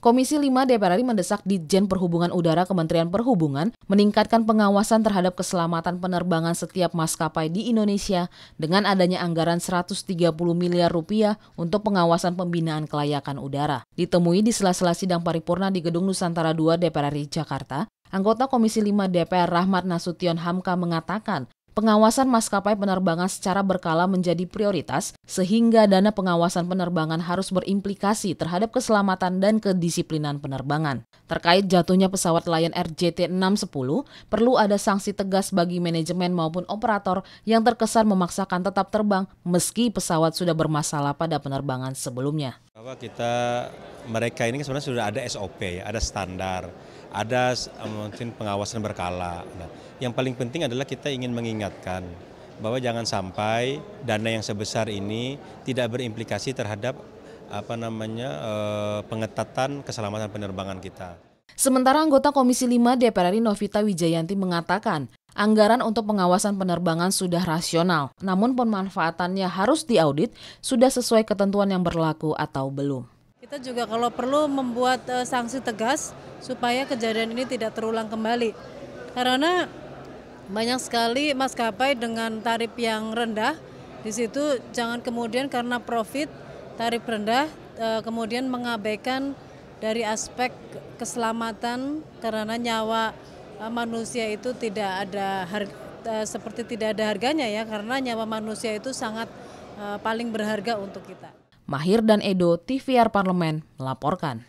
Komisi 5 DPR RI mendesak Ditjen Perhubungan Udara Kementerian Perhubungan meningkatkan pengawasan terhadap keselamatan penerbangan setiap maskapai di Indonesia dengan adanya anggaran 130 miliar rupiah untuk pengawasan pembinaan kelayakan udara. Ditemui di sela-sela sidang paripurna di Gedung Nusantara 2 DPR RI Jakarta, Anggota Komisi 5 DPR Rahmat Nasution Hamka mengatakan Pengawasan maskapai penerbangan secara berkala menjadi prioritas, sehingga dana pengawasan penerbangan harus berimplikasi terhadap keselamatan dan kedisiplinan penerbangan. Terkait jatuhnya pesawat Lion Air JT610, perlu ada sanksi tegas bagi manajemen maupun operator yang terkesan memaksakan tetap terbang meski pesawat sudah bermasalah pada penerbangan sebelumnya. Bahwa kita mereka ini sebenarnya sudah ada SOP, ada standar, ada mungkin pengawasan berkala. Nah, yang paling penting adalah kita ingin mengingatkan bahwa jangan sampai dana yang sebesar ini tidak berimplikasi terhadap apa namanya eh, pengetatan keselamatan penerbangan kita. Sementara anggota Komisi 5 DPR RI Novita Wijayanti mengatakan, anggaran untuk pengawasan penerbangan sudah rasional, namun pemanfaatannya harus diaudit sudah sesuai ketentuan yang berlaku atau belum. Kita juga kalau perlu membuat uh, sanksi tegas supaya kejadian ini tidak terulang kembali. Karena banyak sekali maskapai dengan tarif yang rendah. Di situ jangan kemudian karena profit tarif rendah eh, kemudian mengabaikan dari aspek keselamatan karena nyawa manusia itu tidak ada harga, eh, seperti tidak ada harganya ya karena nyawa manusia itu sangat paling berharga untuk kita. Mahir dan Edo TVR Parlemen melaporkan.